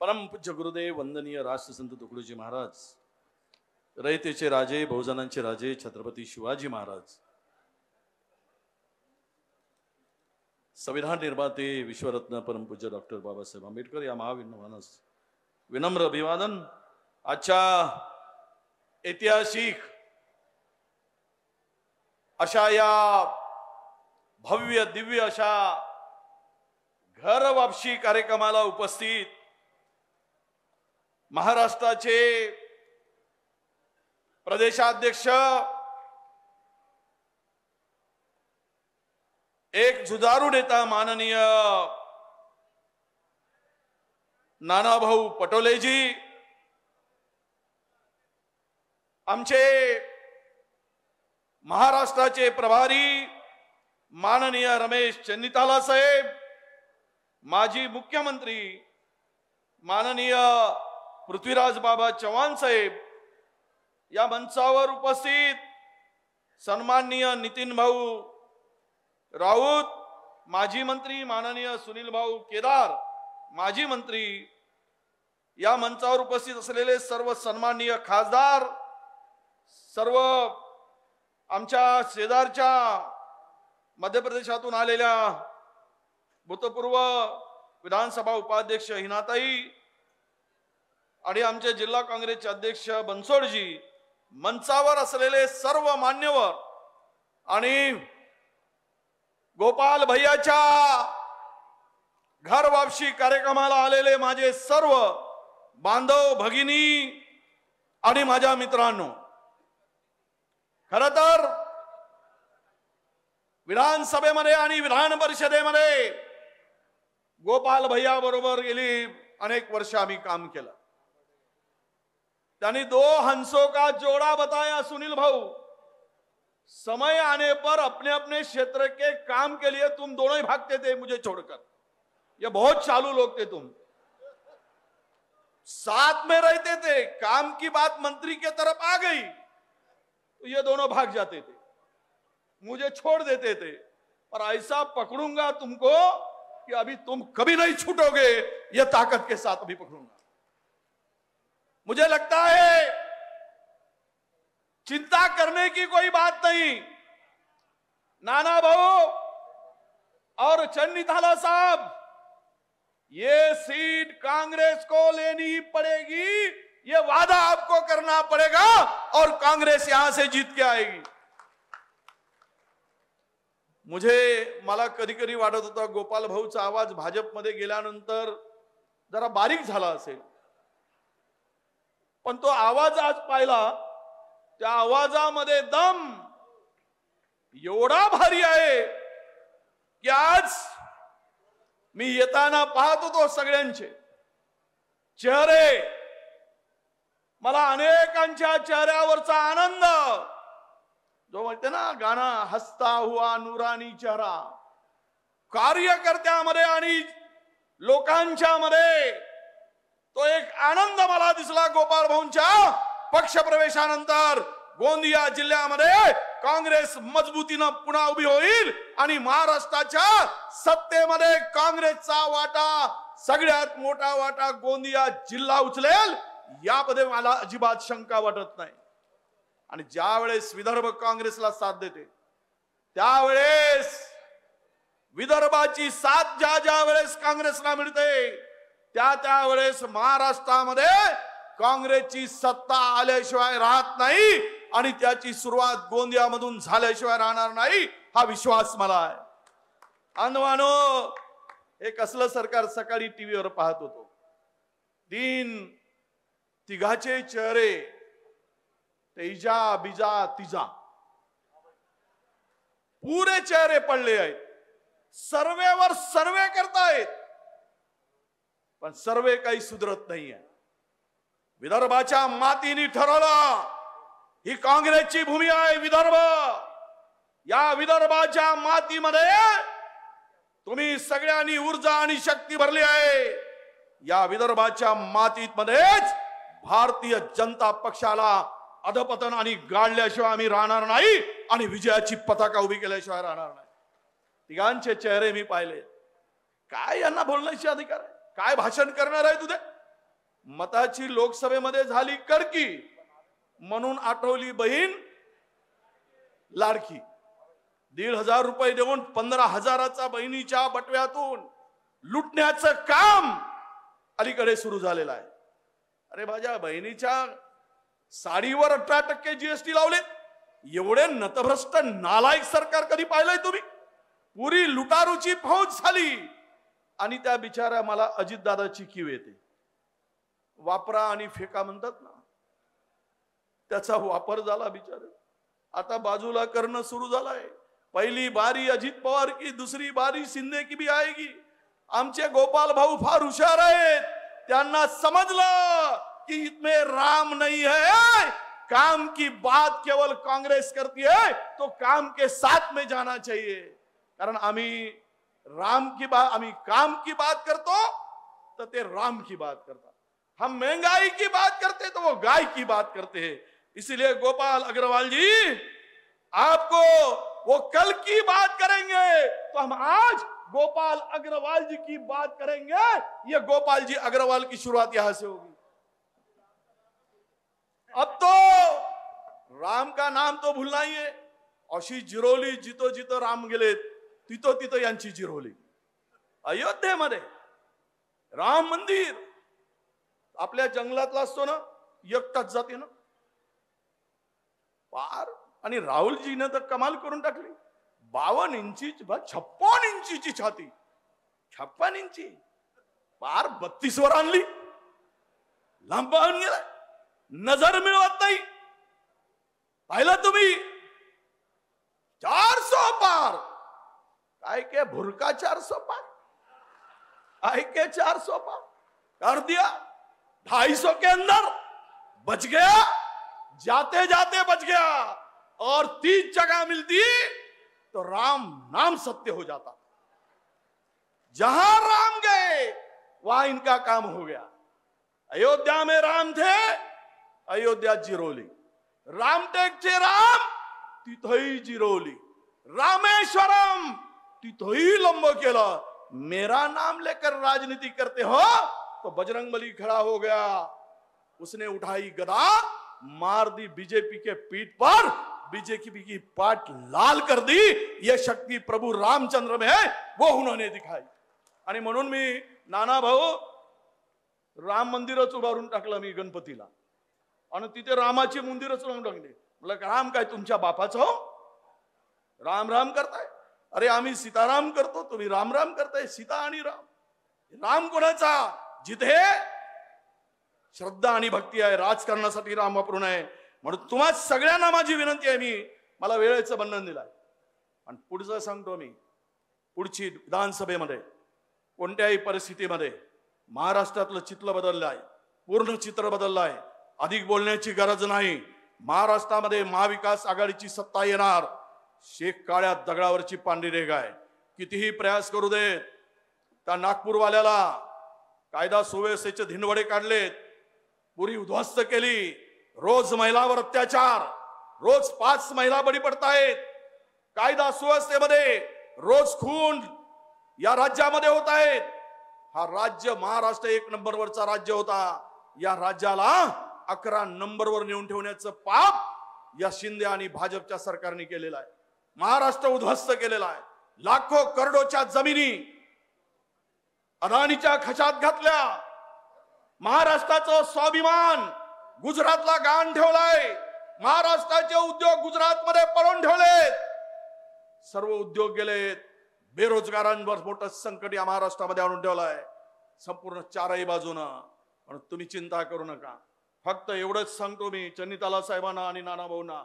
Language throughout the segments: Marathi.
परमपूज्य गुरुदेव वंदनीय राष्ट्रसंत तुकडोजी महाराज रयतेचे राजे बहुजनांचे राजे छत्रपती शिवाजी महाराज संविधान निर्माते विश्वरत्न परमपूज्य डॉक्टर बाबासाहेब आंबेडकर या महाविनवानास विनम्र अभिवादन. आजच्या ऐतिहासिक अशा या भव्य दिव्य अशा घर वापसी कार्यक्रमाला उपस्थित महाराष्ट्राचे प्रदेशाध्यक्ष एक जुजारू नेता माननीय नानाभाऊ पटोलेजी आमचे महाराष्ट्राचे प्रभारी माननीय रमेश चन्नीताला साहेब माजी मुख्यमंत्री माननीय पृथ्वीराज बाबा चव्हाण साहेब या मंचावर उपस्थित सन्माननीय नितीन भाऊ राऊत माजी मंत्री माननीय सुनील भाऊ केदार माजी मंत्री या मंचावर उपस्थित असलेले सर्व सन्माननीय खासदार सर्व आमच्या शेजारच्या मध्य प्रदेशातून आलेल्या भूतपूर्व विधानसभा उपाध्यक्ष हिनाताई आणि आमचे जिल्हा काँग्रेसचे अध्यक्ष बनसोडजी मंचावर असलेले सर्व मान्यवर आणि गोपाल भैयाच्या घर वापशी कार्यक्रमाला आलेले माझे सर्व बांधव भगिनी आणि माझ्या मित्रांनो खर तर विधानसभेमध्ये आणि विधान परिषदेमध्ये गोपाल भैया बरोबर गेली अनेक वर्ष आम्ही काम केलं. त्यांनी दो हंसों का जोड़ा बताया सुनील भाऊ। समय आने पर अपने अपने क्षेत्र के काम के लिए तुम दोनों ही भागते थे मुझे छोड़कर। ये बहुत चालू लोग थे तुम। साथ में रहते थे, काम की बात मंत्री के तरफ़ आ गई तो ये दोनों भाग जाते थे। मुझे छोड़ देते थे और ऐसा पकड़ूँगा तुमको कि अभी तुम कभी नहीं छूटोगे, ये ताकत के साथ अभी पकड़ूँगा। मुझे लगता है चिंता करने की कोई बात नहीं। नाना भाऊ और चन्नी थाला साहब, ये सीट कांग्रेस को लेनी ही पड़ेगी, ये वादा आपको करना पड़ेगा और कांग्रेस यहाँ से जीत के आएगी। मुझे मला कधी कधी वाटत होता, गोपाल भाऊचा आवाज़ भाजपमध्ये गेल्यानंतर जरा बारीक झाला असेल। पण तो आवाज आज पाहिला त्या आवाजामध्ये दम एवढा भारी आहे की आज मी येताना पाहत होतो सगळ्यांचे. चेहरे. मला अनेकांच्या चेहऱ्यावरचा आनंद. जो म्हणते ना गाणं हसता हुआ नुरानी चेहरा. कार्यकर्त्यामध्ये आणि लोकांच्या मध्ये तो एक आनंद मला दिसला गोपाळ भाऊंच्या पक्षप्रवेशानंतर. गोंदिया जिल्ह्यामध्ये काँग्रेस मजबूतीनं पुन्हा उभी होईल आणि महाराष्ट्राच्या सत्तेमध्ये काँग्रेसचा वाटा सगळ्यात मोठा वाटा गोंदिया जिल्हा उचलेल यामध्ये मला अजिबात शंका वाटत नाही. आणि ज्या वेळेस विदर्भ काँग्रेसला साथ देते त्यावेळेस विदर्भाची साथ ज्या ज्या वेळेस काँग्रेसला मिळते त्या त्यावेळेस महाराष्ट्रामध्ये काँग्रेसची सत्ता आल्याशिवाय राहत नाही आणि त्याची सुरुवात गोंदियामधून झाल्याशिवाय राहणार नाही हा विश्वास मला आहे. अनवानो हे कसलं सरकार सकाळी टीव्हीवर पाहत होतो. तीन तिघाचे चेहरे तेजा बिजा तिजा. पुरे चेहरे पडले आहेत. सर्वेवर सर्वे करतायत. पण सर्वे काही सुधरत नाहीये. विदर्भाच्या मातीने ठरवलं ही काँग्रेसची भूमी आहे विदर्भ. या विदर्भाच्या मातीमध्ये तुम्ही सगळ्यांनी ऊर्जा आणि शक्ती भरली आहे. या विदर्भाच्या मातीत मध्येच भारतीय जनता पक्षाला अधपतन आणि गाडल्याशिवाय आम्ही राहणार नाही आणि विजयाची पताका उभी केल्याशिवाय राहणार नाही. तिघांचे चेहरे मी पाहिले. काय यांना बोलण्याची अधिकार आहे? काय भाषण करणार आहे तुझे? मताची लोकसभेमध्ये झाली कडकी म्हणून आठवली बहीण लाडकी. दीड हजार रुपये देऊन पंधरा हजाराचा बहिणीच्या बटव्यातून लुटण्याचं काम अलीकडे सुरू झालेलं आहे. अरे माझ्या बहिणीच्या साडीवर अठरा टक्के जीएसटी लावलेत. एवढे नतभ्रष्ट नालायक सरकार कधी पाहिलंय तुम्ही? पुरी लुटारूची फौज झाली. आणि त्या बिचाऱ्या मला अजितदादाची किव येते. वापरा आणि फेका म्हणतात ना. त्याचा वापर झाला बिचारे आता बाजूला करणं सुरू झालंय. पहिली बारी अजित पवार की दुसरी बारी शिंदे की बी आएगी. आमचे गोपाल भाऊ फार हुशार आहेत. त्यांना समजलं की इसमें राम नहीं है काम की बात केवल काँग्रेस करती है तो काम के साथ में जाना चाहिए. कारण आम्ही राम की बात आम्ही काम की बात करतो तो ते राम की बात करता। हम महँगाई की बात करते तो वो गाय की बात करते हैं। इसीलिए गोपाल अग्रवाल जी, आपको वो कल की बात करेंगे तो हम आज गोपाल अग्रवाल जी की बात करेंगे। ये गोपाल जी अग्रवाल की शुरुआत यहाँ से होगी। अब तो राम का नाम तो भूलना ही है। अशी जिरोली जितो जितो राम गेले तिथो तिथं यांची चिरवली अयोध्येमध्ये राम मंदिर आपल्या जंगलातला असतो ना एकटाच जाते ना. पार आणि राहुलजीनं तर कमाल करून टाकली. बावन्न इंची छप्पन इंचीची छाती. छप्पन इंची. पार बत्तीस वर आणली. लांब पाहून गेला नजर मिळवत नाही. पाहिलं तुम्ही? के भुरका चार सौ पार काय के चार सौ पार कर दिया, ढाई सौ के अंदर बच गया, जाते जाते बच गया, और तीस जगह मिलती तो राम नाम सत्य हो जाता। जहाँ राम गए, वहाँ इनका काम हो गया। अयोध्या में राम थे, अयोध्या जिरोली। रामटेकचे राम तिथंही जिरोली। रामेश्वरम तिथंही लंब केलं. मेरा नाम लेकर राजनीति करते हो तो बजरंग बली खड़ा हो गया. उसने उठाई गदा मार दी बीजेपी के पीठ पर. बीजेपी की पाट लाल कर दी. ये शक्ति प्रभु रामचंद्र में है वो उन्होंने दिखाई. आणि म्हणून मी नाना भाऊ राम मंदिरच उभारून टाकलं मी गणपतीला. आणि तिथे रामाची मंदिरच लावून टाकली. म्हटलं राम काय तुमच्या बापाचं हो? राम राम करताय? अरे आम्ही सीताराम करतो तुम्ही राम राम करताय सीता आणि राम. राम कोणाचा? जिथे श्रद्धा आणि भक्ती आहे राजकारणासाठी राम वापरून आहे. म्हणून तुम्हा सगळ्यांना माझी विनंती आहे मी. मला वेळेचं बंधन दिलाय. आणि पुढचं सांगतो मी. पुढची विधानसभेमध्ये कोणत्याही परिस्थितीमध्ये महाराष्ट्रातलं चित्र बदललं आहे पूर्ण चित्र बदललं आहे अधिक बोलण्याची गरज नाही. महाराष्ट्रामध्ये महाविकास आघाडीची सत्ता येणार. शेख काळ्या दगडावरची पांढरी रेघ आहे. कितीही प्रयास करू देत त्या नागपूरवाल्याला कायदा सुव्यवस्थेचे धिनवडे काढलेत. पुरी उद्ध्वस्त केली. रोज महिलावर अत्याचार. रोज पाच महिला बळी पडतायत. कायदा सुव्यवस्थेमध्ये रोज खून या राज्यामध्ये होत आहेत हा राज्य महाराष्ट्र एक नंबरवरचा राज्य होता. या राज्याला अकरा नंबरवर नेऊन ठेवण्याचं पाप या शिंदे आणि भाजपच्या सरकारने केलेलं आहे. महाराष्ट्र उद्ध्वस्त केलेला आहे. लाखो करोडोच्या जमिनी अदानीच्या खशात घातल्या. महाराष्ट्राचं स्वाभिमान गुजरातला गाण ठेवलाय. महाराष्ट्राचे उद्योग गुजरातमध्ये पळून ठेवलेत. सर्व उद्योग गेलेत. बेरोजगारांवर मोठं संकट या महाराष्ट्रामध्ये आणून ठेवलंय. संपूर्ण चारही बाजूनं. म्हणून तुम्ही चिंता करू नका. फक्त एवढंच सांगतो मी चन्नीताला साहेबांना आणि नाना भाऊंना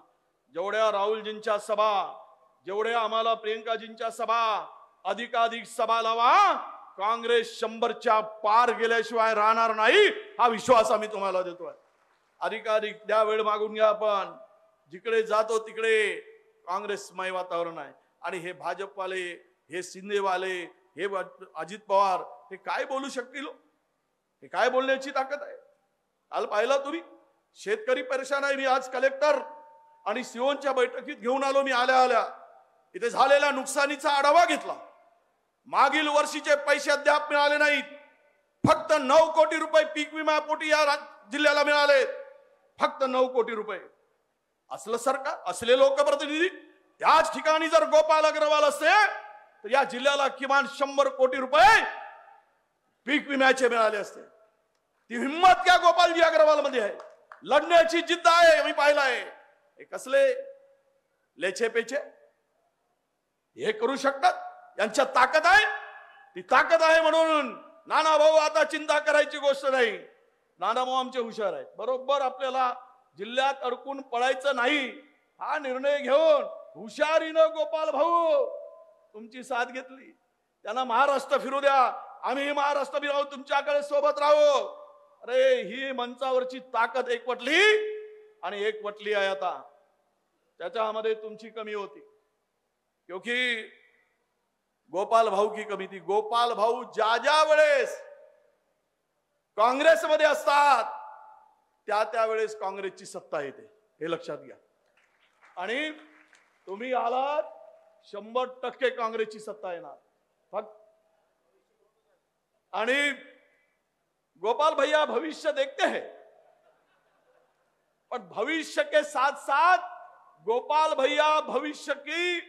जेवढ्या राहुलजींच्या सभा जेवढे आम्हाला प्रियंकाजींच्या सभा अधिकाधिक सभा लावा काँग्रेस शंभरच्या पार गेल्याशिवाय राहणार नाही हा विश्वास आम्ही तुम्हाला देतोय. अधिकाधिक द्या वेळ मागून घ्या आपण. जिकडे जातो तिकडे काँग्रेसमय वातावरण आहे. आणि हे भाजपवाले हे शिंदेवाले हे अजित पवार हे काय बोलू शकतील हो? हे? काय बोलण्याची ताकद आहे? काल पाहिला तुम्ही? शेतकरी परेशान आहे मी आज कलेक्टर. आणि सिओनच्या बैठकीत घेऊन आलो मी आल्या आल्या. इथे झालेल्या नुकसानीचा आढावा घेतला. मागील वर्षीचे पैसे अद्याप मिळाले नाहीत. फक्त नऊ कोटी रुपये पीक विमा पोटी या राज- जिल्ह्याला मिळाले. फक्त नऊ कोटी रुपये. असलं सरकार असले लोकप्रतिनिधी त्याच ठिकाणी जर गोपाल अग्रवाल असते तर या जिल्ह्याला किमान शंभर कोटी रुपये पीक विम्याचे मिळाले असते. ती हिंमत क्या गोपालजी अग्रवाल मध्ये आहे? लढण्याची जिद्द आहे मी पाहिलं आहे हे कसले? लेछे पेचे हे करू शकतात. यांच्यात ताकद आहे. ती ताकद आहे म्हणून नाना भाऊ आता चिंता करायची गोष्ट नाही. नाना भाऊ आमचे हुशार आहेत. बरोबर आपल्याला जिल्ह्यात अडकून पळायचं नाही. हा निर्णय घेऊन हुशारीनं गोपाल भाऊ तुमची साथ घेतली. त्यांना महाराष्ट्र फिरू द्या. आम्ही महाराष्ट्र फिराव. तुमच्याकडे सोबत राहू. अरे ही मंचावरची ताकद एकवटली आणि एकवटली आहे आता. त्याच्यामध्ये तुमची कमी होती. क्योंकि गोपाल भाऊ की कमी थी। गोपाल भाऊ ज्या ज्या वेळेस काँग्रेसमध्ये असतात त्या त्यावेळेस काँग्रेसची सत्ता येते. हे लक्षात घ्या. आणि तुम्ही आलात शंभर टक्के काँग्रेसची सत्ता येणार. फक्त आणि गोपाल भैया भविष्य देखते हैं. पण भविष्य के साथ साथ गोपाल भैया भविष्य की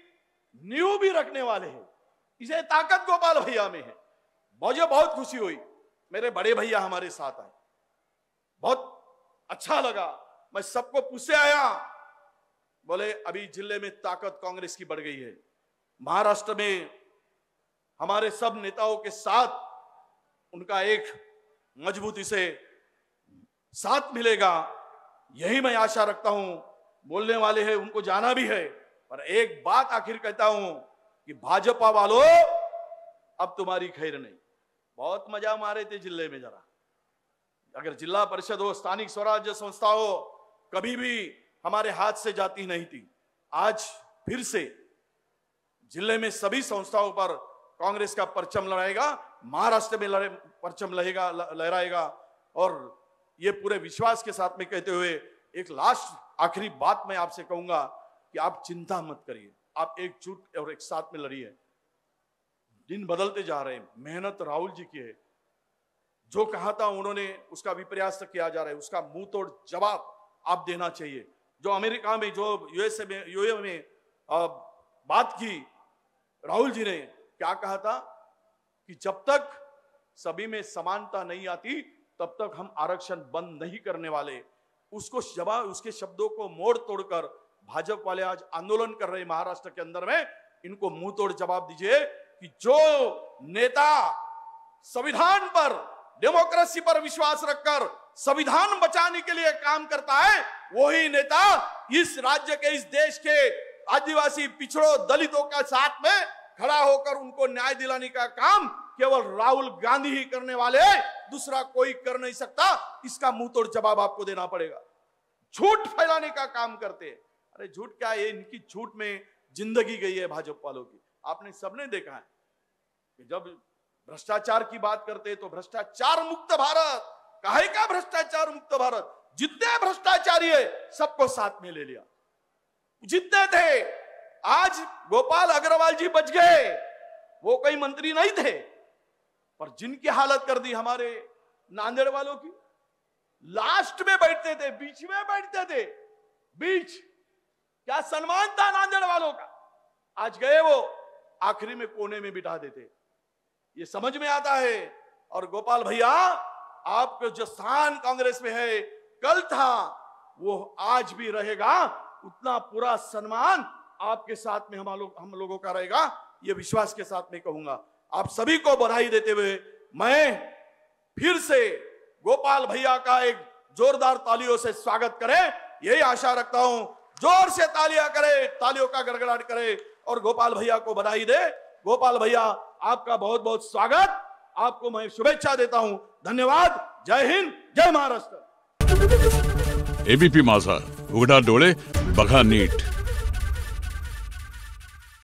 नींव भी रखने वाले हैं। इसे ताकत गोपाल भैया में है। मुझे बहुत खुशी हुई। मेरे बड़े भैया हमारे साथ आए। बहुत अच्छा लगा। मैं सबको पूछे आया। बोले, अभी ज़िले में ताकत कांग्रेस की बढ़ गई है। महाराष्ट्र में हमारे सब नेताओं के साथ उनका एक मजबूती से साथ मिलेगा। यही मैं आशा रखता हूँ। बोलने वाले हैं, उनको जाना भी है। पर एक बात आखिर कहता हूँ कि भाजपा वालों, अब तुम्हारी खैर नहीं। बहुत मज़ा मारे थे ज़िले में जरा। अगर जिला परिषद हो, स्थानिक स्वराज्य संस्था हो, कभी भी हमारे हाथ से जाती नहीं थी। आज फिर से ज़िले में सभी संस्थाओं पर कांग्रेस का परचम लड़ाएगा, महाराष्ट्र में लहरे परचम लहेगा लहराएगा। और ये पूरे विश्वास के साथ में कहते हुए एक लास्ट आखिरी बात मैं आपसे कहूँगा कि आप चिंता मत करिए। आप एकजुट और एक साथ में लड़िए। दिन बदलते जा रहे हैं। मेहनत राहुल जी की है। जो कहा था उन्होंने उसका विप्रयास किया जा रहा है। उसका मुँह तोड़ जवाब आप देना चाहिए। जो अमेरिका में जो यूएसए में यूए में अ, बात की राहुल जी ने क्या कहा था? कि जब तक सभी में समानता नहीं आती तब तक हम आरक्षण बंद नहीं करने वाले। उसको जवाब उसके शब्दों को मोड़ तोड़कर भाजपा वाले आज आंदोलन कर रहे महाराष्ट्र के अंदर में। इनको मुँह तोड़ जवाब दीजिए कि जो नेता संविधान पर, डेमोक्रेसी पर विश्वास रखकर संविधान बचाने के लिए काम करता है, वही नेता इस राज्य के, इस देश के आदिवासी पिछड़ों दलितों के साथ में खड़ा होकर उनको न्याय दिलाने का काम केवल राहुल गांधी ही करने वाले दूसरा कोई कर नहीं सकता। इसका मुँह तोड़ जवाब आपको देना पड़ेगा। झूठ फैलाने का काम करते हैं। अरे झूठ क्या है? इनकी झूठ में ज़िंदगी गई है भाजपा वालों की। आपने सबने देखा है कि जब भ्रष्टाचार की बात करते तो भ्रष्टाचार मुक्त भारत। काहे का भ्रष्टाचार मुक्त भारत? जितने भ्रष्टाचारी है, सबको साथ में ले लिया। जितने थे, आज गोपाल अग्रवाल जी बच गए। वो कई मंत्री नहीं थे। पर जिनकी हालत कर दी हमारे नांदेड़ वालों की, लास्ट में बैठते थे, बीच में बैठते थे। बीच क्या सम्मान था नांदेड़ वालों का? आज गए वो, आखिरी में कोने में बिठा देते। ये समझ में आता है? और गोपाल भैया, आपको जो स्थान कांग्रेस में है, कल था, वो आज भी रहेगा। उतना पूरा सम्मान आपके साथ में हम लोग, हम लोगों का रहेगा। ये विश्वास के साथ में कहूँगा। आप सभी को बधाई देते हुए मैं फिर से गोपाल भैया का एक जोरदार तालियों से स्वागत करें। यही आशा रखता हूँ ज़ोर से तालियाँ करे, तालियों का गड़गड़ाहट करे और गोपाल भैया को बधाई दे। गोपाल भैया, आपका बहुत बहुत स्वागत। आपको मैं शुभेच्छा देता हूँ। धन्यवाद। जय हिंद, जय महाराष्ट्र। एबीपी माझा उगड़ा डोले बघा नीट।